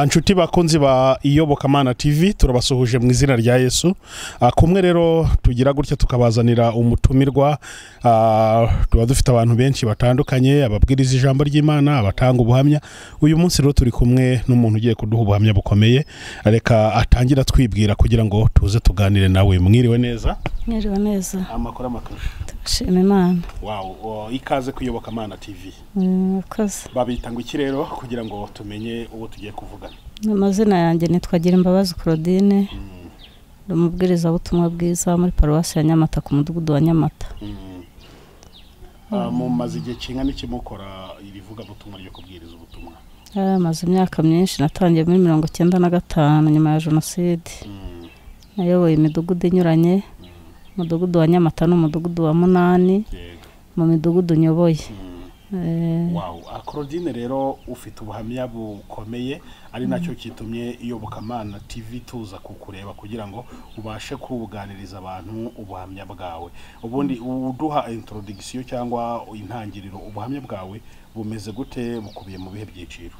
Ah, nshuti bakunzi ba iyobokamana tv turabasuhuje mu izina rya yesu. Ah, kumwe rero tugira gutya tukabazanira umutumirwa. Ah, tuba dufite abantu benshi batandukanye ababwiriza ijambo ry'imana abatanga ubuhamya. Uyu munsi rero turi kumwe n'umuntu ugiye kuduha ubuhamya bukomeye. Reka atangira twibwira kugira ngo tuze tuganire nawe. Mwiriwe neza? Mwiriwe neza. Amakuru amakuru. Turashima imana. Wawu ikaze ku iyobokamana tv murakoze babita ngo iki rero kugira ngo tumenye uwo tugiye kuvugana amazina yanjye nitwa Imbabazi claudine. Ni umubwirizabutumwa bwiza muri paruwasi ya nyamata ku mudugudu wa nyamata. Ah, mumaze igihe kingana iki mukora iri vugabutumwa ryo kubwiriza ubutumwa? Ah, maze imyaka myinshi natangiye muri mirongo icyenda na gatanu nyuma ya jenoside. Mm, nayoboye imidugudu inyuranye umudugudu wa nyamata n'umudugudu wa munani mu midugudu nyoboye. Mm, Eh, claudine rero ufite ubuhamya bukomeye ari na cyo kitumye iyobokamana tv tuza kukureba kugira ngo ubashe kubuganiriza abantu ubuhamya bwawe. Ubundi uduha introduction cyangwa intangiriro ubuhamya bwawe bumeze gute bukubiye mu bihe byiciro?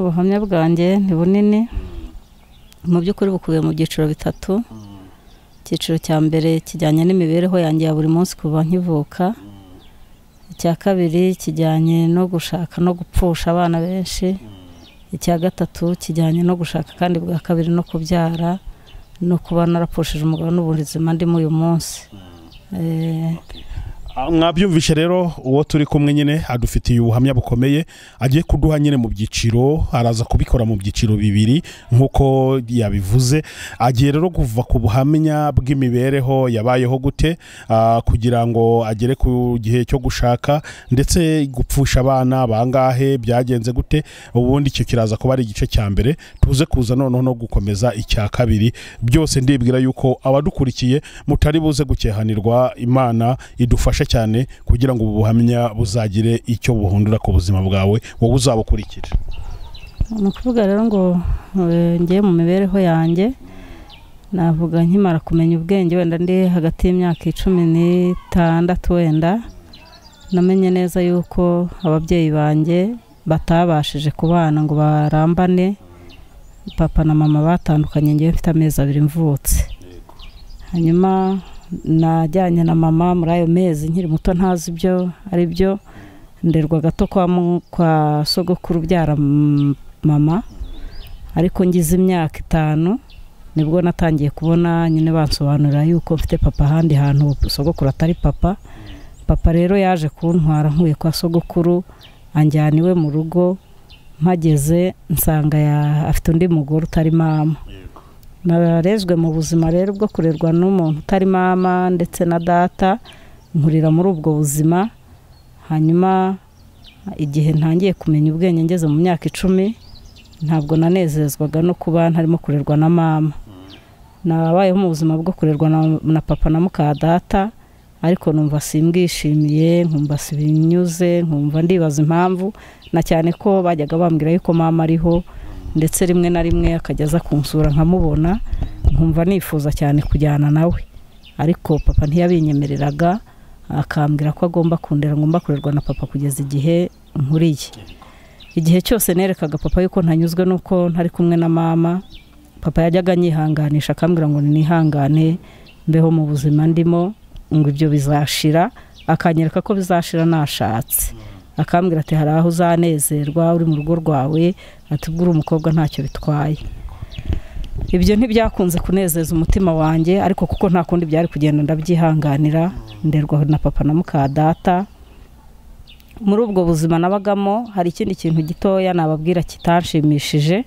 Ubuhamya bwanjye ni bunini. Mm, mu by'ukuri bukubiye mu byiciro bitatu. Mm, icyiciro cya mbere kijyanye n'imibereho yanjye ya buri munsi kuva nkivuka. Mm, icya kabiri kijyanye no gushaka no gupfusha abana benshi mm. icya gatatu kijyanye no gushaka kandi bwa kabiri no kubyara no kuba narapfushije umugabo n'ubuzima ndimo uyu munsi Eh, Ah, mwabyumvishe rero uwo turi kumwe nyine adufitiye ubuhamya bukomeye agiye kuduha nyine mu byiciro araza kubikora mu byiciro bibiri nk'uko yabivuze. Agiye rero kuva ku buhamya bw'imibereho yabayeho gute ah, kugira ngo agere ku gihe cyo gushaka ndetse gupfusha abana bangahe byagenze gute ubundi icyo kiraza kuba ari igice cya mbere tuze kuza noneho no gukomeza icya kabiri. Byose ndibwira yuko abadukurikiye mutari buze gukehanirwa imana idufashe cyane kugira ngo ubu buhamya buzagire icyo buhundura ku buzima bwawe wowe uzabukurikire ni ukuvuga rero ngo ngiye mu mibereho yanjye navuga nkimara kumenya ubwenge wenda ndi hagati y'imyaka icumi n'itandatu wenda namenye neza yuko ababyeyi banjye batabashije kubana ngo barambane papa na mama batandukanye ngewe mfite amezi abiri mvutse. Hanyuma najyanye na mama muri ayo mezi nkiri muto ntazi ibyo ari byo. Nderwa gato kwa, sogokuru ubyara mama ariko ngize imyaka itanu ni bwo natangiye kubona nyine bansobanurira yuko mfite papa ahandi hantu sogokuru atari papa. Papa rero yaje kuntwara nkuye kwa sogokuru anjyana iwe mu rugo mpageze nsanga afite undi mugore utari mama. Narezwe mu buzima rero bwo kurerwa n'umuntu utari mama ndetse na data nkurira muri ubwo buzima hanyuma igihe ntangiye kumenya ubwenge ngeze mu myaka icumi ntabwo nanezezwaga no kuba ntarimo kurerwa na mama. Nabayeho mu buzima bwo kurerwa na, papa na muka data ariko numva simbwishimiye nkumva sibinyuze nkumva ndibaza impamvu na cyane ko bajyaga bambwira yuko mama ariho ndetse rimwe na rimwe akajya aza kunsura nkamubona nkumva nifuza cyane kujyana nawe. Ariko papa ntiyabinyemereraga akambwira ko agomba kundera ngomba kurerwa na papa kugeza igihe nkuriye. Igihe cyose nerekaga papa yuko ntanyuzwe n'uko ntari kumwe na mama papa yajyaga anyihanganisha akambwira ngo nihangane mbeho mu buzima ndimo ngo ibyo bizashira akanyereka ko bizashira nashatse. Akambwira ati hari aho uzanezerwa uri mu rugo rwawe uri umukobwa ntacyo bitwaye. Ibyo ntibyakunze kunezeza umutima wanjye ariko kuko nta kundi byari kugenda ndabyihanganira nderwa na papa na muka data muri ubwo buzima nabagamo hari ikindi kintu gitoya nababwira kitanshimishije.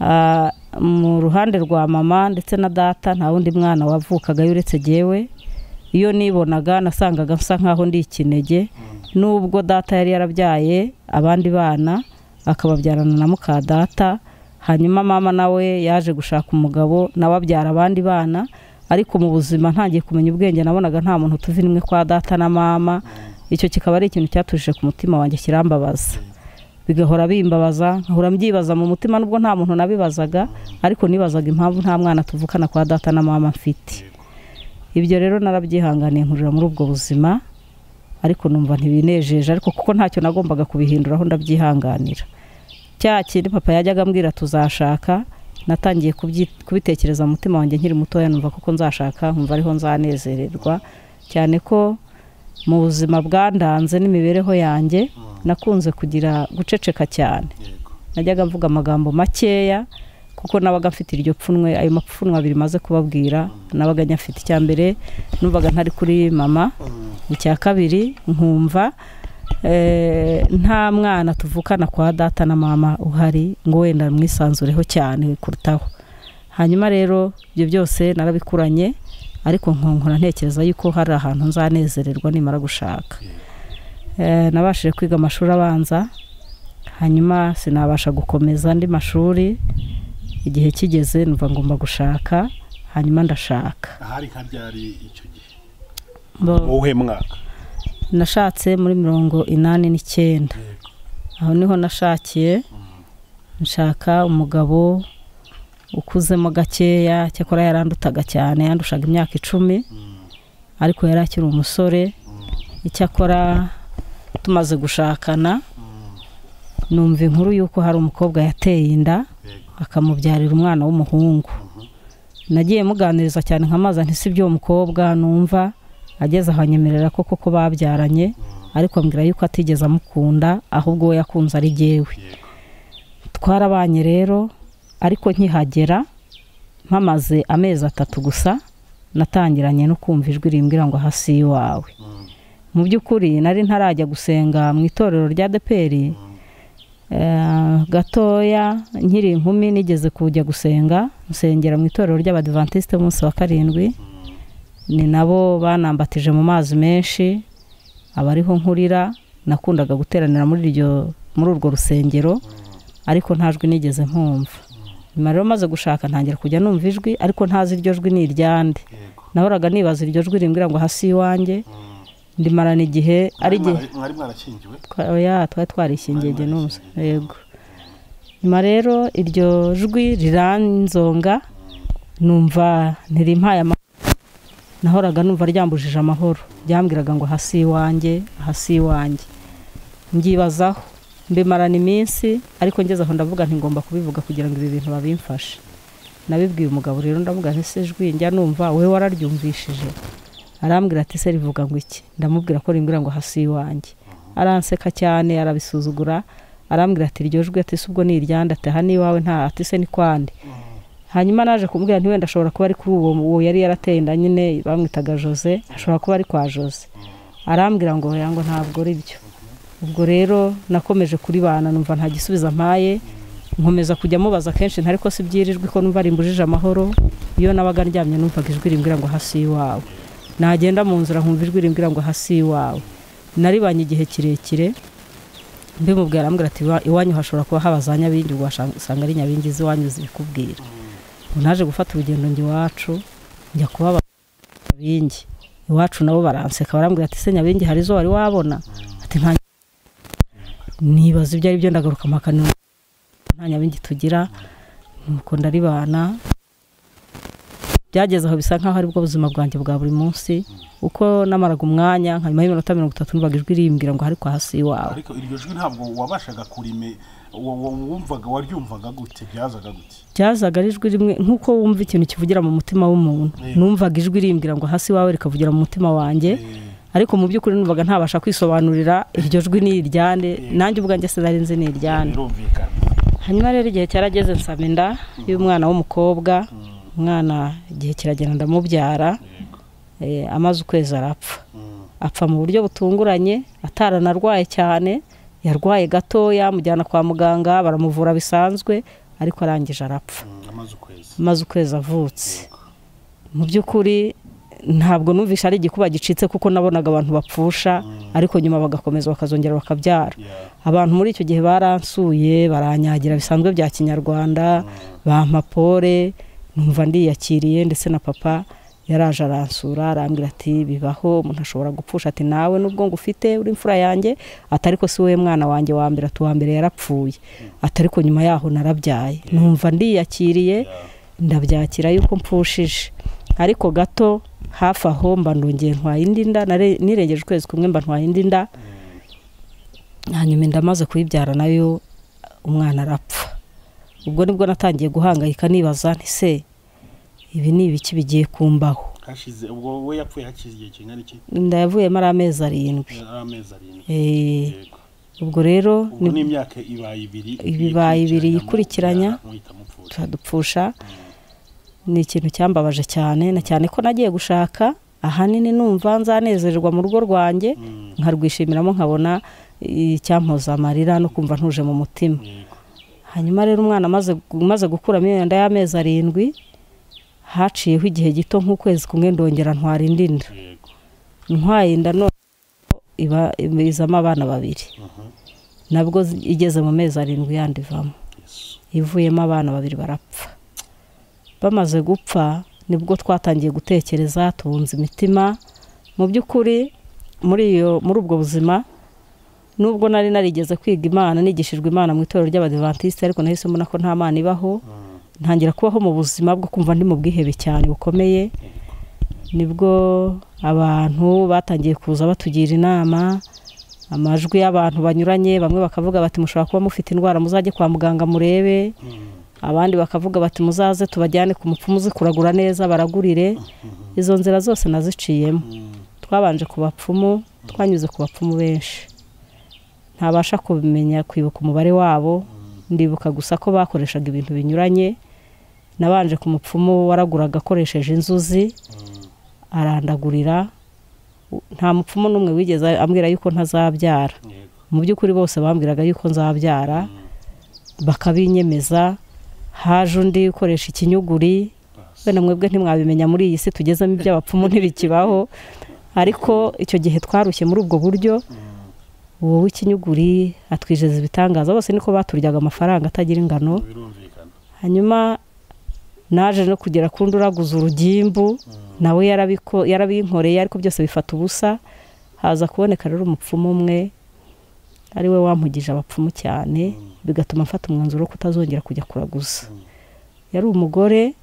Ah, mu ruhande rwa mama ndetse na data nta wundi mwana wavukagayo uretse jyewe. Iyo nibonaga nasangaga nsa nkaho ndi ikinege. Nubwo data yari yarabyaye abandi bana akababyarana na muka data hanyuma mama nawe yaje gushaka umugabo nawe abyara abandi bana ariko mu buzima ntangiye kumenya ubwenge nabonaga nta muntu tuva imwe kwa data na mama icyo kikaba ari ikintu cyatujije ku mutima wanjye kirambabaza. Bigahora bimbabaza nkahora mbyibaza mu mutima nubwo nta muntu nabibazaga ariko nibazaga impamvu nta mwana tuvukana kwa data na mama mfite. Ibyo rero narabyihanganiye nkurira muri ubwo buzima ariko numva ntibinejeje ariko kuko ntacyo nagombaga kubihinduraho ndabyihanganira. Cya kindi papa yajyaga ambwira tuzashaka natangiye kubitekereza mu mutima wanjye nkiri mutoya numva kuko nzashaka nkumva ariho nzanezererwa cyane ko mu buzima bwandanze n'imibereho yanjye nakunze kugira guceceka cyane. Najyaga mvuga amagambo makeya kuko nabaga mfite iryo pfunwe ayo mapfunwe abiri maze kubabwira nabaga nyafite. Icya mbere numvaga ntari kuri mama icya kabiri nkumva eh, nta mwana tuvukana kwa data na mama uhari ngo wenda mwisanzureho cyane kurutaho. Hanyuma rero ibyo byose narabikuranye ariko nkonkora ntekereza yuko hari ahantu nzanezererwa nimara gushaka. Eh, nabashije kwiga amashuri abanza hanyuma sinabasha gukomeza andi mashuri igihe kigeze numva ngomba gushaka hanyuma ndashaka. Ahari nka ryari icyo gihe? Mwaka? nashatse muri mirongo inani n'icyenda. Aho ni ho nashakiye. Nshaka umugabo ukuzemo gakeya cyakora yarandutaga cyane yandushaga imyaka icumi. Ariko yari akiri umusore. Icyakora tumaze gushakana. Numva inkuru y'uko hari umukobwa yateye inda akamubyarira umwana w'umuhungu. Nagiye muganiriza cyane nkamaza ntisi by'uwo mukobwa numva ageze aho anyemerera ko koko babyaranye ariko ambwira yuko atigeze amukunda ahubwo we yakunze ari jyewe. Twarabanye rero ariko nkihagera mpamaze amezi atatu gusa natangiranye no kumva ijwi rimbwira ngo hasi iwawe. Mu by'ukuri nari ntarajya gusenga mu itorero rya deperi gatoya nkiri inkumi nigeze kujya gusenga nsengera mu itorero ry'abadivantisite umunsi wa karindwi. Ni nabo banambatije mu mazi menshi abariho nkurira nakundaga guteranira muri iryo muri urwo rusengero ariko nta jwi nigeze nkumva. Nyuma rero maze gushaka ntangira kujya numva ijwi ariko ntazi iryo jwi ni iryande nahoraga nibaza iryo jwi rimbwira ngo hasi iwanjye ndimarana igihe ari igihe mwari mwarakingiwe oya twari twarishingiye igihe n'umusore yego. Nyuma rero iryo jwi riranzonga numva ntirimpaye amahoro nahoraga numva ryambujije amahoro. Ryambwiraga ngo hasi iwanjye hasi iwanjye. Mbyibazaho. Mbimarana iminsi ariko ngeze aho ndavuga ntigomba kubivuga kugira ngo ibi bintu babimfashe. Nabibwiye umugabo rero ndavuga nti se jwi njya numva wowe wararyumvishije? Arambwira ati se rivuga ngo iki? Ndamubwira ko rimbwira ngo hasi iwanjye. Aranseka cyane arabisuzugura. Arambwira ati iryo jwi ati se ubwo ni iryande ati aha ni iwawe. Nta ati se ni kwande hanyuma naje kumubwira nti wenda ashobora kuba ari kuri uwo yari yarateye inda nyine bamwitaga jose ashobora kuba ari kwa jose. Arambwira ngo ngo ntabwo ari byo. Ubwo rero nakomeje kuri bana numva nta gisubizo mpaye nkomeza kujya mubaza kenshi ntariko si byirijwe ko numva rimbujije amahoro iyo nabaga ndyamye numvaga ijwi rimbwira ngo hasi iwawe. Nagenda mu nzira nkumva ijwi rimbwira ngo hasi iwawe. Naribanye igihe kirekire mbimubwira arambwira ati "Iwa- iwanyu hashobora kuba haba za nyabingi ubwo wasanga ari nyabingi z'iwanyu zibikubwira naje gufata urugendo njya iwacu njya kuba nyabingi iwacu nabo baranseka barambwira ati se nyabingi hari izo wari wabona? Ati nta nibaza ibyo ari byo ndagaruka mpakanira nta nyabingi tugira nuko ndaribana. Byageze aho bisa nkaho ari bwo buzima bwanjye bwa buri munsi uko namaraga umwanya nka nyuma y'iminota mirongo itatu numvaga ijwi rimbwira ngo ariko hasi iwawe. Ariko iryo jwi ntabwo wabashaga kurime wumvaga waryumvaga gute? Byazaga gute? Byazaga ari ijwi rimwe. Nk'uko wumva ikintu kivugira mu mutima w'umuntu Mm. numvaga ijwi rimbwira ngo hasi iwawe rikavugira mu mutima wanjye. Ariko mu by'ukuri numvaga ntabasha kwisobanurira iryo jwi ni iryande. Nanjye ubwanjye sinari nzi ni iryande. Hanyuma rero igihe cyarageze nsaba inda y'umwana w'umukobwa. Umwana igihe kiragenda ndamubyara. Eh, amaze ukwezi arapfa. Apfa mu buryo butunguranye ataranarwaye cyane. Yarwaye gatoya amujyana kwa muganga baramuvura bisanzwe ariko arangije arapfa. Amaze ukwezi. Amaze ukwezi avutse. Mu by'ukuri ntabwo numvishe ari igikuba gicitse kuko nabonaga abantu bapfusha ariko nyuma bagakomeza bakazongera bakabyara. Abantu muri icyo gihe baransuye baranyagira bisanzwe bya kinyarwanda bampa pole numva ndiyakiriye ndetse na papa yaraje aransura arambwira ati bibaho umuntu ashobora gupfusha ati nawe nubwo ngo ufite uri imfura yanjye ati ariko si wowe mwana wanjye wa mbere ati uwa mbere yarapfuye. Ati ariko nyuma yaho narabyaye. Numva ndiyakiriye ndabyakira yuko mpfushije ariko gato hafi aho mba ndongeye ntwaye indi nda nirengeje ukwezi kumwe mba ntwaye indi nda. Hanyuma inda amaze kuyibyara na yo umwana arapfa. Ubwo ni bwo natangiye guhangayika nibaza nti se ibi ni ibiki bigiye kumbaho. Hashize ubwo we yapfuye hakize igihe kingana iki? Inda yavuyemo ari amezi arindwi. Ari amezi arindwi. Eh, ubwo rero ubwo ni- ni imyaka ibaye ibiri Ibibaye ibiri yikurikiranya. mupfuye turadupfusha ni ikintu cyambabaje cyane na cyane ko nagiye gushaka ahanini numva nzanezererwa mu rugo rwanjye Mm, nkarwishimiramo nkabona icyampoza amarira no kumva ntuje mu mutima. Hanyuma rero umwana amaze gukuramo iyo nda y'amezi arindwi haciyeho igihe gito nk'ukwezi kumwe ndongera ntwara indi nda. Ntwaye inda none iba izamo abana babiri. Nabwo igeze mu mezi arindwi yandi ivamo ivuyemo abana babiri barapfa. Bamaze gupfa ni bwo twatangiye gutekereza tubunza imitima. Mu by'ukuri muri iyo muri ubwo buzima nubwo nari narigeze kwiga imana nigishijwe imana mu itorero ry'abadivantisite ariko nahise mbona ko nta mana ibaho. Mm, ntangira kubaho mu buzima bwo kumva ndi mu bwihebe cyane bukomeye. Nibwo abantu batangiye kuza batugira inama amajwi y'abantu banyuranye bamwe bakavuga bati mushobora kuba mufite indwara muzajye kwa muganga murebe. Abandi bakavuga bati muzaze tubajyane ku mupfumu uzi kuragura neza baragurire. Izo nzira zose naziciyemo. Twabanje ku bapfumu twanyuze ku bapfumu benshi. Ntabasha kubimenya kwibuka umubare wabo. Ndibuka gusa ko bakoreshaga ibintu binyuranye. Nabanje ku mupfumu waraguraga akoresheje inzuzi mm, arandagurira. Nta mupfumu n'umwe wigeze ambwira yuko ntazabyara. Mu by'ukuri bose bambwiraga yuko nzabyara. Bakabinyemeza. Haje undi ukoresha ikinyuguri. Wenda mwebwe ntimwabimenya muri iyi si tugezemo iby'abapfumu ntibikibaho. Ariko icyo gihe twarushye muri ubwo buryo. Mm, uwo w'ikinyuguri atwijeza ibitangaza. Bose niko baturyaga amafaranga atagira ingano. Hanyuma naje no kugera ku ndi uraguza urugimbu Mm, nawe yarabinkoreye ariko byose bifata ubusa. Haza kuboneka rero umupfumu umwe ari we wampugije abapfumu cyane mm, bigatuma mfata umwanzuro wo kutazongera kujya kuraguza. Mm, yari umugore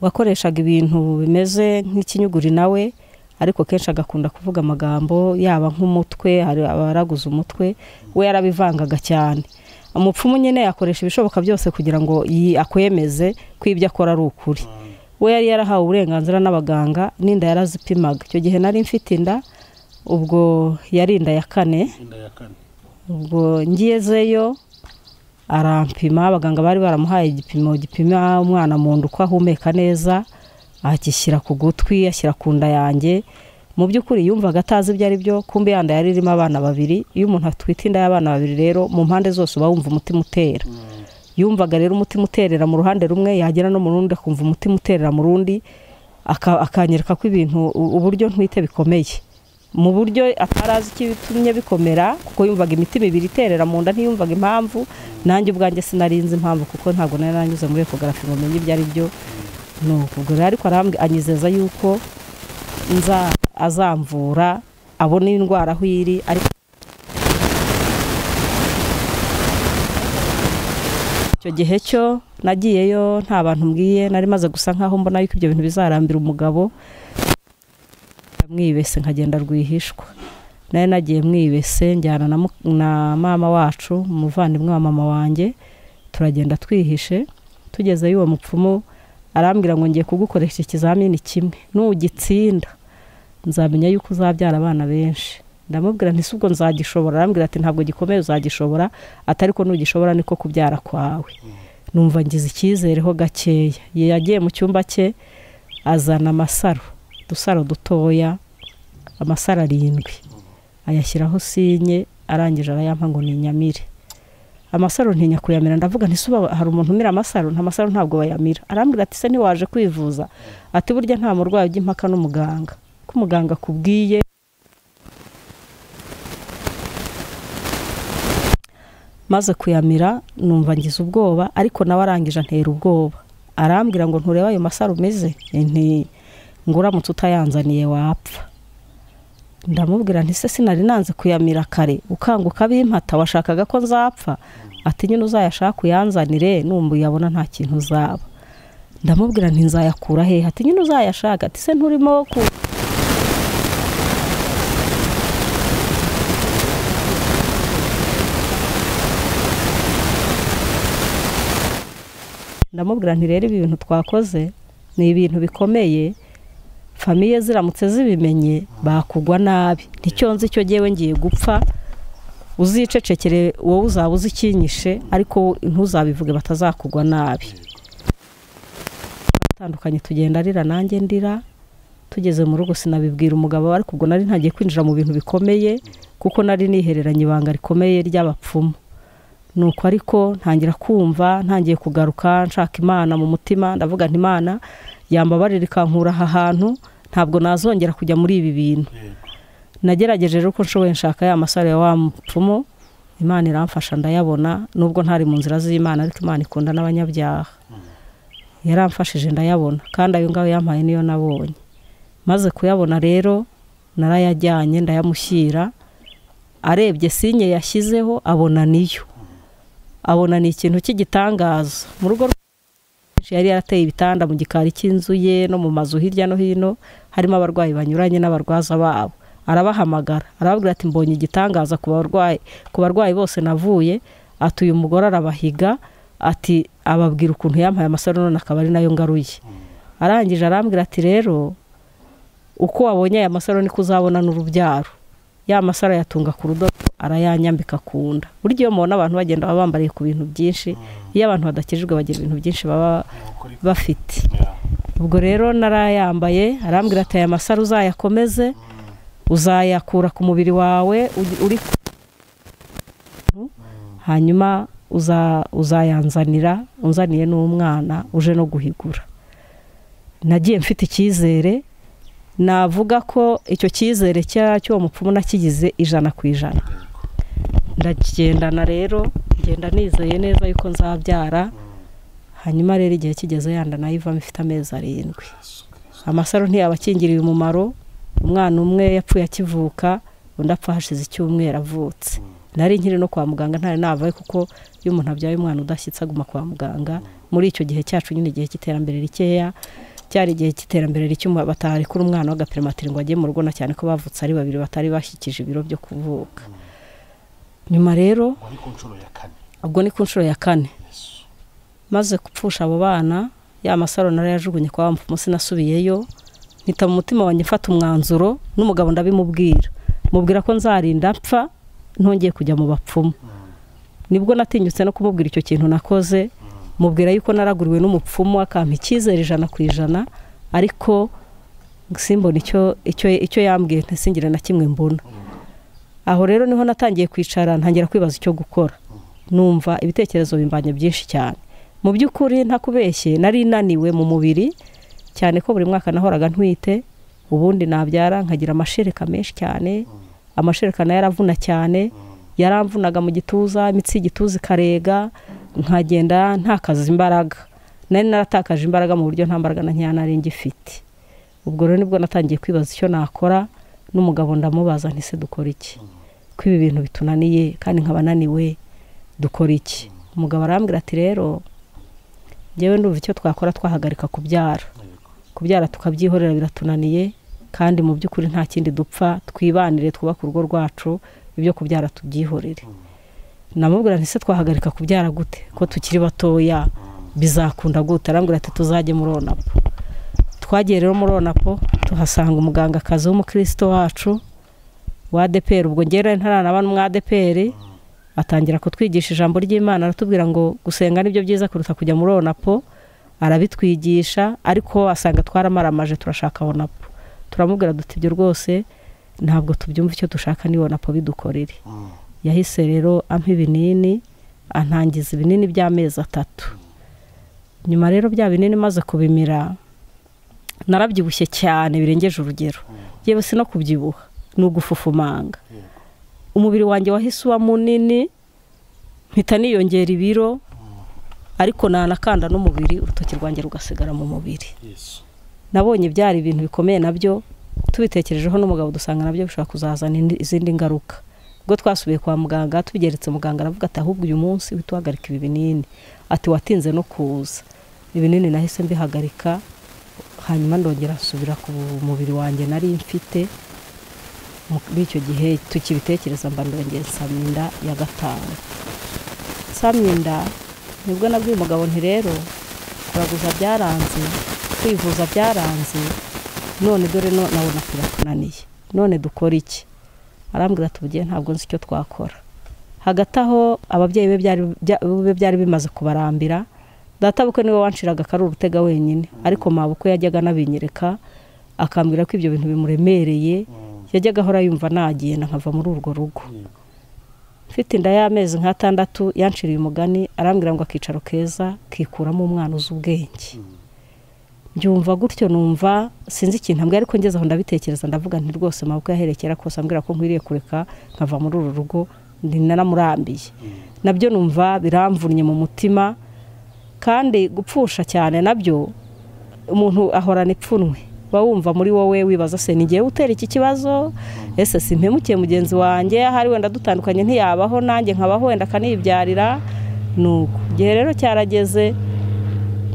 wakoreshaga ibintu bimeze nk'ikinyuguri nawe ariko kenshi agakunda kuvuga amagambo yaba nk'umutwe hari abaraguza umutwe we yarabivangaga cyane. Umupfumu nyine yakoresha ibishoboka byose kugira ngo akwemeze ko ibyo akora ari ukuri. We yari yarahawe uburenganzira n'abaganga n'inda yarazipimaga. Icyo gihe nari mfite inda ubwo yari inda ya kane. Inda ya kane. Ubwo ngiyezeyo arampima abaganga bari baramuhaye igipimo gipima umwana mu nda uko ahumeka neza agishyira ku gutwi ashyira ku nda yanjye. Mu by'ukuri yumvaga atazi ibyo ari byo kumbe ya nda yari irimo abana babiri iyo umuntu atwite inda y'abana babiri rero mu mpande zose uba wumva umutima utera. Yumvaga rero umutima uterera mu ruhande rumwe yagera no mu rundi akumva umutima uterera mu rundi aka- akanyereka ko ibintu uburyo ntwite bikomeye. Mu buryo atarazi ikibitumye bikomera kuko yumvaga imitima ibiri iterera mu nda ntiyumvaga impamvu nanjye ubwanjye sinarinzi impamvu kuko ntabwo nari nanyuze muri ekogarafi ngo menye ibyo ari byo. Ni rero ariko anyizeza yuko azamvura abona indwara aho iri ariko icyo gihe cyo nagiyeyo nta bantu mbwiye nari maze gusa nkaho mbona yuko ibyo bintu bizarambira umugabo. Mwibese nkagenda rwihishwa. Nari nagiye mwibese njyana na mama wacu umuvandimwe wa mama wanjye turagenda twihishe tugezeyo uwo mupfumu arambwira ngo ngiye kugukoresha ikizamini kimwe. Nugitsinda nzamenya yuko uzabyara abana benshi. Ndamubwira nti ubwo nzagishobora. Arambwira ati ntabwo gikomeye uzagishobora atari ko nugishobora niko kubyara kwawe. Numva ngize icyizereho gakeya. Yagiye mu cyumba cye azana amasaro udusaro dutoya amasaro arindwi. Ayashyiraho sinye arangije arayampa ngo ni inyamire amasaro ntinya kuyamira ndavuga nti suba hari umuntu umira amasaro? Nta masaro ntabwo bayamira. Arambwira ati se ntiwaje kwivuza? Ati burya nta murwayi ujya impaka n'umuganga. Ko umuganga akubwiye. Maze kuyamira numva ngize ubwoba ariko nawe arangije antera ubwoba. Arambwira ngo nturebe ayo masaro umeze ngo uramutse utayanzaniye wapfa. ndamubwira ntise sinari nanze kuyamira kare ukanguka bimpata washakaga ko nzapfa? Ati nyine uzayashaka uyanzanire numva uyabona nta kintu uzaba. Ndamubwira nzayakura hehe? Ati nyine uzayashaka ati se nturimo ku ndamubwira nti rero ibi bintu twakoze ni ibintu bikomeye famiye ziramutse zibimenye bakugwa nabi. Nicyo nzi icyo ngewe ngiye gupfa. Uzicecekere wowe uzaba uzi ikinyishe ariko ntuzabivuge batazakugwa nabi. Batandukanye tugenda arira nanjye ndira. Tugeze mu rugo sinabibwira umugabo ariko ubwo nari ntagiye kwinjira mu bintu bikomeye kuko nari nihereranye ibanga rikomeye ry'abapfumu. Nuko ariko ntangira kumva ntangiye kugaruka nshaka imana mu mutima ndavuga nti imana yambabarira ikankura aha hantu. Ntabwo nazongera kujya muri ibi bintu. Nagerageje rero uko nshoboye nshaka ya masaro ya wa mupfumu imana iramfasha ndayabona nubwo ntari mu nzira z'imana ariko imana ikunda n'abanyabyaha. Yaramfashije ndayabona kandi ayo ngayo yampaye niyo nabonye. Maze kuyabona rero narayajyanye ndayamushyira arebye sinye yashyizeho abona niyo. Abona ni ikintu cy'igitangaza. Mu rugo yari yarateye ibitanda mu gikari cy'inzu ye no mu mazu hirya no hino harimo abarwayi banyuranye n'abarwaza babo. Arabahamagara arababwira ati mbonye igitangaza ku barwayi ku barwayi bose navuye. Ati uyu mugore arabahiga. Ati ababwira ukuntu yampaye amasaro none akaba ari na yo ngaruye. Arangije arambwira ati rero uko wabonye aya masaro niko uzabona n'urubyaro. Ya masaro yatunga ku rudodo arayanyambika ku nda burya iyo mubona abantu bagenda baba bambariye ku bintu byinshi iyo abantu badakijijwe bagira ibintu byinshi baba bafite. Ubwo rero narayambaye arambwira ati aya masaro uzayakomeze uzayakura ku mubiri wawe uri hanyuma uzayanzanira unzaniye n'umwana uje no guhigura. Nagiye mfite icyizere navuga ko icyo cyizere cy'uwo mupfumu nakigize ijana ku ijana. Ndagendana rero ngenda nizeye neza yuko nzabyara hanyuma rero igihe kigeze yanda na yo ivamo ifite amezi arindwi. Amasaro ntiyaba akingiriye umumaro umwana umwe yapfuye akivuka undi apfa hashize icyumweru avutse. Nari nkiri no kwa muganga ntari navaye kuko iyo umuntu abyaye umwana udashyitse aguma kwa muganga. Muri icyo gihe cyacu nyine igihe cy'iterambere rikeya cyari igihe cy'iterambere batari kuri umwana w'agapirimatiri ngo ajye mu rugo na cyane ko bavutse ari babiri batari bashyikije ibiro byo kuvuka. Nyuma rero ubwo ni ku nshuro ya kane. maze gupfusha abo bana ya masaro narayajugunye kwa wa mupfumu sinasubiyeyo mpita mu mutima wanjye mfata umwanzuro n'umugabo ndabimubwira. Mubwira ko nzarinda mpfa ntongeye kujya mu bapfumu. Nibwo natinyutse no kumubwira icyo kintu nakoze. Mubwira yuko naraguriwe n'umupfumu akampa icyizere ijana ku ijana ariko simbona icyo yambwiye ntisingire na kimwe mbona. Aho rero ni ho natangiye kwicara ntangira kwibaza icyo gukora. Numva ibitekerezo bimbanye byinshi cyane. Mu by'ukuri ntakubeshye nari naniwe mu mubiri cyane ko buri mwaka nahoraga ntwite ubundi nabyara nkagira amashereka menshi cyane amashereka na yo aravuna cyane yaramvunaga mu gituza imitsi y'igituza ikarega nkagenda ntakaza imbaraga. Nari naratakaje imbaraga mu buryo nta mbaraga na nkeya nari ngifite. Ubwo rero ni bwo natangiye kwibaza icyo nakora n'umugabo ndamubaza ntise dukora iki? Ko ibi bintu bitunaniye kandi nkaba naniwe dukora iki? Umugabo arambwira ati rero ngewe ndumva icyo twakora twahagarika kubyara. Kubyara tukabyihorera biratunaniye kandi mu by'ukuri nta kindi dupfa twibanire twubake urugo rwacu ibyo kubyara tubyihorere. Namubwira ntise twahagarika kubyara gute? Ko tukiri batoya bizakunda gute? Arambwira ati tuzajye muri onapo. Twagiye rero muri onapo tuhasanga umugangakazi w'umukristo wacu wa adeperi. Ubwo ngera ntaranaba n'umwa adeperi atangira kutwigisha ijambo ry'imana aratubwira ngo gusenga ni byo byiza kuruta kujya muri onapo arabitwigisha ariko asanga twaramaramaje turashaka onapo. Turamubwira duti ibyo rwose ntabwo tubyumva icyo dushaka ni onapo bidukorere. Yahise rero ampa ibinini antangiza ibinini by'amezi atatu. Nyuma rero bya binini maze kubimira narabyibushye cyane birengeje urugero. Yewe si no kubyibuha ni ugufufumanga. Umubiri wanjye wahise uba munini mpita niyongera ibiro ariko nanakanda n'umubiri urutoki rwanjye rugasigara mu mubiri. Nabonye byari ibintu bikomeye na byo tubitekerejeho n'umugabo dusanga na byo bishobora kuzazana izindi ngaruka. Ubwo twasubiye kwa muganga tubigeretse muganga aravuga ati ahubwo uyu munsi uhita uhagarika ibi binini. Ati watinze no kuza. Ibinini nahise mbihagarika hanyuma ndongera asubira ku mubiri wanjye nari mfite. Muri icyo gihe tukibitekereza mba ndongera inda ya gatanu. Inda ni bwo nabwiye umugabo nti rero kuraguza byaranze kwivuza byaranze none dore nabona biratunaniye none dukora iki? Arambwira ati ubugiye ntabwo nzi icyo twakora. Hagati aho ababyeyi be byari bimaze kubarambira data bukwe ni we wanshiraga akari urutega wenyine. Ariko mabukwe yajyaga anabinyereka akambwira ko ibyo bintu bimuremereye. Yajyaga ahora yumva nagenda nkava muri urwo rugo. Mfite inda y'amezi nk'atandatu yanshiriye umugani arambwira ngo akicaro keza kikuramo umwana uzi ubwenge. Byumva gutyo numva sinzi ikintu ambwira ariko ngeze aho ndabitekereza ndavuga nti rwose mabukwe yaherekera kose ambwira ko nkwiriye kureka nkava muri uru rugo ndi naramurambiye na byo numva biramvunnye mu mutima kandi gupfusha cyane na byo umuntu ahorana ipfunwe. Uba wumva muri wowe wibaza se ni ngewe utera iki kibazo? Ese simpemukiye mugenzi wanjye? Ahari wenda dutandukanye ntiyabaho nanjye nkabaho wenda akanibyarira nuko igihe rero cyarageze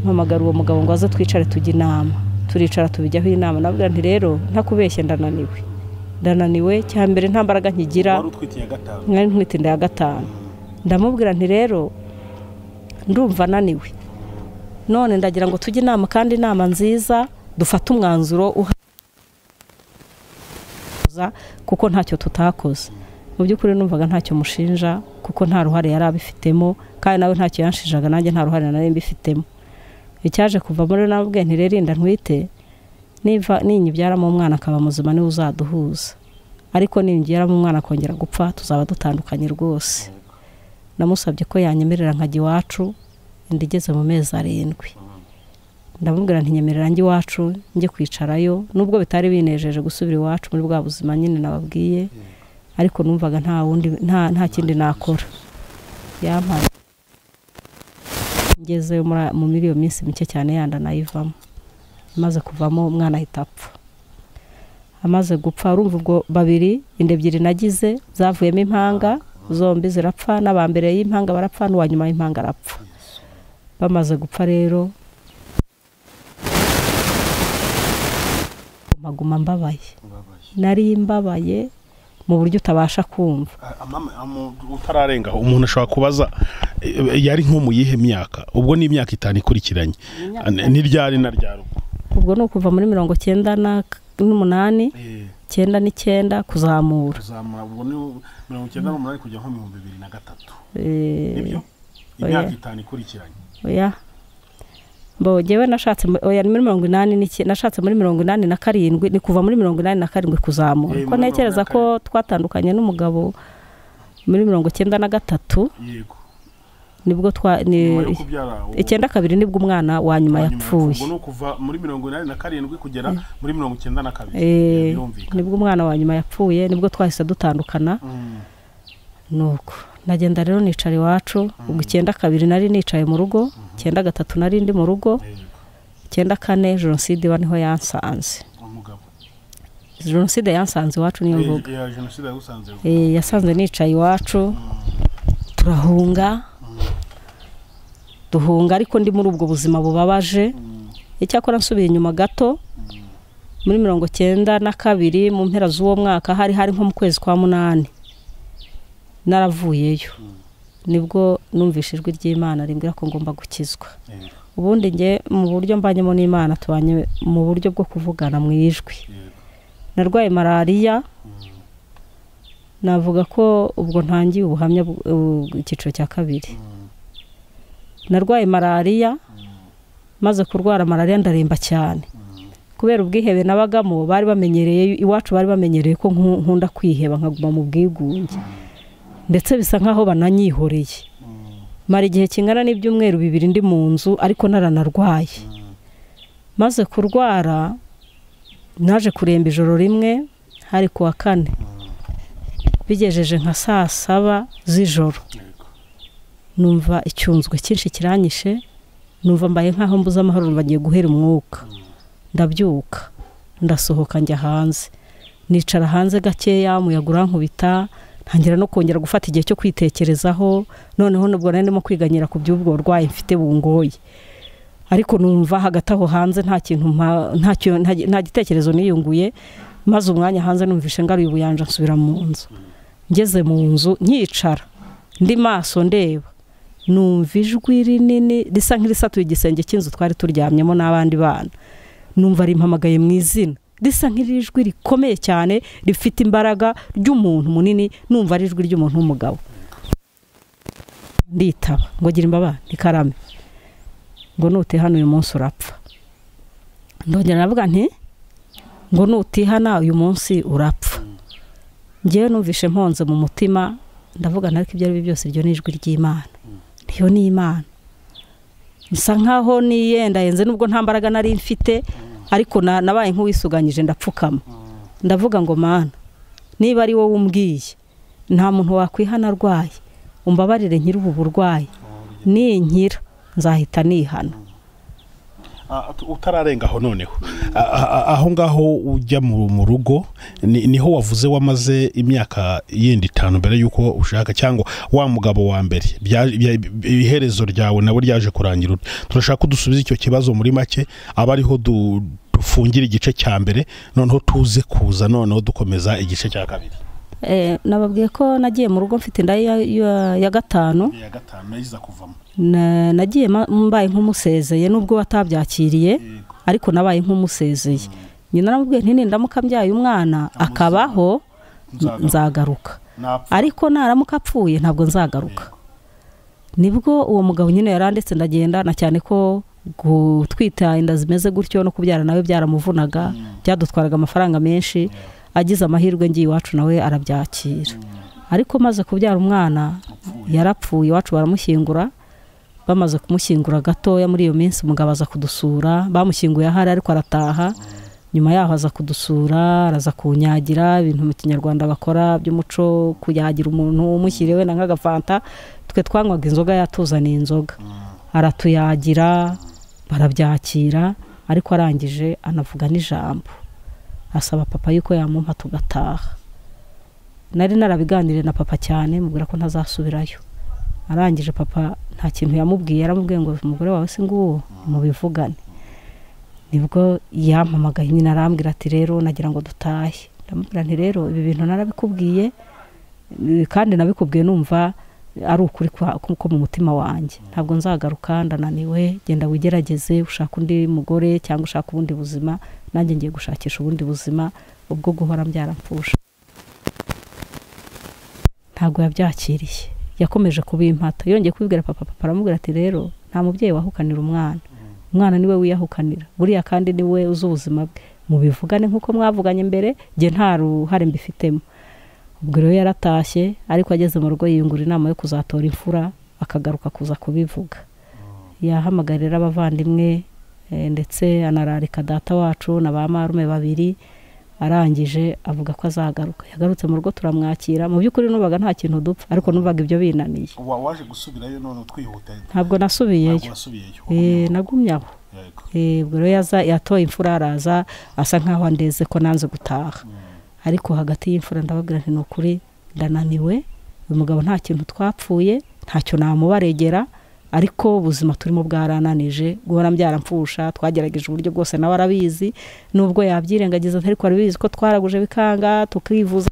mpamagara uwo mugabo ngo aze twicare tujye inama. Turicara tubijyaho inama navuga nti rero ntakubeshye ndananiwe. Ndananiwe cya mbere nta mbaraga nkigira. Mwari ntwite ya gatanu. Ndamubwira nti rero ndumva ananiwe. None ndagira ngo tujye inama kandi inama nziza dufate umwanzuro uha kuko ntacyo tutakoze. Mu by'ukuri numvaga ntacyo mushinja kuko nta ruhare yari abifitemo kandi nawe ntacyo yanshinjaga nanjye nta ruhare nari mbifitemo. Icyaje kuva muri nabwe ntirerinda ntwite niva ninyibyaramo umwana akaba muzima ni we uzaduhuza. Ariko ninyibyaramo umwana akongera gupfa tuzaba dutandukanye rwose. Namusabye ko yanyemerera nkajya iwacu inda igeze mu mezi arindwi. Ndamubwira ntinyemerera njye iwacu njye kwicarayo. Nubwo bitari binejeje gusubira iwacu muri bwa buzima nyine nababwiye ariko numvaga nta wundi nta kindi nakora. Yampaye. Ngeze mu muri iyo minsi mike cyane yanda nayivamo. Amaze kuvamo umwana ahita apfa. Amaze gupfa urumva ubwo babiri inda ebyiri nagize zavuyemo impanga zombi zirapfa n'aba mbere y'impanga barapfa n'uwa nyuma y'impanga arapfa. Bamaze gupfa rero maguma mbabaye. Nari mbabaye mu buryo utabasha kumva. Utararengaho umuntu ashobora kubaza eh, yari nko mu yihe myaka? Ubwo ni imyaka itanu ikurikiranye. N'iryari na ryari? Ubwo ni ukuva muri mirongo cyenda na- n'umunani cyenda n'icyenda kuzamura. Kuzamura. Ubwo ni mirongo icyenda n'umunani kujya nko mu bihumbi bibiri na gatatu. Eh. Imyaka itanu ikurikiranye. Oya. Mbo njyewe nashatse oya ni muri mirongo inani nashatse muri mirongo inani na karindwi ni kuva muri mirongo inani na karindwi kuzamura. Ko ntekereza ko twatandukanye n'umugabo muri mirongo cyenda na gatatu. Yego. Nibwo twa ni icyenda kabiri ni bwo umwana wa nyuma yapfuye. Ni muri mirongo inani na karindwi kugera muri mirongo icyenda na kabiri. Eh, ni bwo umwana wa nyuma yapfuye ni bwo twahise dutandukana. Mm. nuko. Nagenda rero nicara iwacu ubwo icyenda kabiri nari nicaye mu rugo icyenda gatatu nari ndi mu rugo icyenda kane jenoside iba ni ho yansanze. Jenoside yansanze iwacu niyo Eh, mvuga. Eh, yasanze nicaye iwacu turahunga duhunga ariko ndi muri ubwo buzima bubabaje. Icyakora nsubiye inyuma gato muri mirongo cyenda na kabiri mu mpera z'uwo mwaka hari hari nko mu kwezi kwa munani. Naravuyeyo. Nibwo numvise ijwi ry'imana rimbwira ko ngomba gukizwa. Ubundi njye mu buryo mbanyemo n'imana tubanye mu buryo bwo kuvugana mu ijwi. Narwaye malariya. Navuga ko ubwo ntangiye ubuhamya icyiciro cya kabiri. Narwaye malariya. Maze kurwara malariya ndaremba cyane. Kubera ubwihebe nabagamo bari bamenyereye iwacu bari bamenyereye ko nku- nkunda kwiheba nkaguma mu bwigunge. Ndetse bisa nkaho bananyihoreye. Mara igihe kingana n'ibyumweru bibiri ndi mu nzu ariko naranarwaye. Maze kurwara naje kuremba ijoro rimwe hari ku wa kane bigejeje nka saa saba z'ijoro. Numva icyunzwe cyinshi kiranyishe numva mbaye nk'aho mbuze amahoro numva ngiye guhera umwuka. Ndabyuka ndasohoka njya hanze. Nicara hanze gakeya umuyaga urankubita ntangira no kongera gufata igihe cyo kwitekerezaho noneho nubwo nari ndimo kwiganyira ku by'ubwo burwayi mfite bungoye. Ariko numva hagati aho hanze nta kintu nta gitekerezo niyunguye maze umwanya hanze numvishe ngaruye ubuyanja nsubira mu nzu. Ngeze mu nzu nkicara ndi maso ndeba. Numva ijwi rinini risa nk'irisatuye igisenge cy'inzu twari turyamyemo n'abandi bana. Numva rimpamagaye mu izina. Risa nk'irijwi rikomeye cyane rifite imbaraga ry'umuntu munini numva ari ijwi ry'umuntu w'umugabo. Nditaba ngo gira imbabare ntikarame ngo nutihana uyu munsi urapfa. Ndongera navuga nti ngo nutihana uyu munsi urapfa. Ngewe numvishe mponze mu mutima ndavuga ariko ibyo ari byo byose iryo ni ijwi ry'imana. Niyo ni imana. Bisa nkaho niyendayenze nubwo nta mbaraga nari mfite ariko nabaye nk'uwisuganyije ndapfukama. Ndavuga ngo mana niba ari wowe umbwiye nta muntu wakwihana arwaye umbabarire nkiri ubu burwayi. Ninkira nzahita nihana. Utararenga aho noneho. Aho ngaho ujya mu rugo ni ho wavuze wamaze imyaka yindi itanu mbere y'uko ushaka cyangwa wa mugabo wa mbere. Iherezo ryawe nabo ryaje kurangira turashaka ko dusubiza icyo kibazo muri make aba ariho dufungira igice cya mbere noneho tuze kuza noneho dukomeza igice cya kabiri. Nababwiye ko nagiye mu rugo mfite inda ya gatanu. Nagiye mbaye nk'umusezeye nubwo watabyakiriye ariko nabaye nk'umusezeye. Nyina namubwiye nti nindamuka mbyaye umwana akabaho nzagaruka. ariko naramuka apfuye ntabwo nzagaruka. Nibwo uwo mugabo nyine yaranditse ndagenda na cyane ko gutwita inda zimeze gutyo no kubyara nawe byaramuvunaga byadutwaraga amafaranga menshi. Agize amahirwe ngiye iwacu nawe arabyakira. Ariko maze kubyara umwana yarapfuye iwacu baramushyingura bamaze kumushyingura gatoya muri iyo minsi umugabo aza kudusura bamushyinguye ahari ariko arataha nyuma yaho aza kudusura araza kunyagira ibintu mu kinyarwanda bakora by'umuco kuyagira umuntu umushyiriye wenda nk'agafanta twe twanywaga inzoga yatuzaniye inzoga. Aratuyagira barabyakira ariko arangije anavuga n'ijambo. Asaba papa yuko yamumpa tugataha. Nari narabiganiriye na papa cyane mubwira ko ntazasubirayo. Arangije papa nta kintu yamubwiye yaramubwiye ngo umugore wawe si nguwo? Mubivugane. Nibwo yampamagaye nyine arambwira ati rero nagira ngo dutahe. Ndamubwira nti rero ibi bintu narabikubwiye kandi nabikubwiye numva ari ukuri ko mu mutima wanjye. Ntabwo nzagaruka ndananiwe genda wigerageze ushaka undi mugore cyangwa ushaka ubundi buzima nanjye ngiye gushakisha ubundi buzima ubwo guhora mbyaramfusha ntabwo yabyakiriye. Yakomeje kubimpata. Yongeye kubibwira papa papa aramubwira ati rero nta mubyeyi wahukanira umwana. Umwana ni we wiyahukanira. Buriya kandi ni we uzi ubuzima bwe. Mubivugane nk'uko mwavuganye mbere njye nta ruhare mbifitemo. Ubwo rero yaratashye ariko ageze mu rugo yiyungura inama yo kuzatora imfura akagaruka kuza kubivuga. Yahamagarira abavandimwe ndetse anararika data wacu na ba marume babiri arangije avuga ko azagaruka. Yagarutse mu rugo turamwakira. Mu by'ukuri nubaga nta kintu dupfa ariko nubaga ibyo binaniye. Waje gusubirayo none ntabwo nasubiyeyo. Nagumye aho. Ubwo rero yatoye imfura araza asa nkaho andeze ko nanze gutaha. Ariko hagati y'imfura ndababwira ni ukuri ndananiwe uyu mugabo nta kintu twapfuye ntacyo namubaregera ariko ubuzima turimo bwarananije guhora mbyaramfusha twagerageje uburyo bwose nawe arabizi nubwo yabyirengagiza ariko arabizi ko twaraguje bikanga tukivuza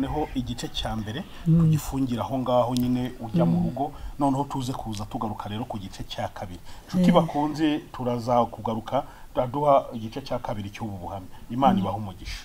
noneho igice cya mbere tugifungira aho ngaho nyine ujya mu rugo noneho tuze kuza tugaruka rero ku gice cya kabiri. Inshuti bakunze turaza kugaruka turaduha igice cya kabiri cy'ubu buhamya. Imana ibaha umugisha.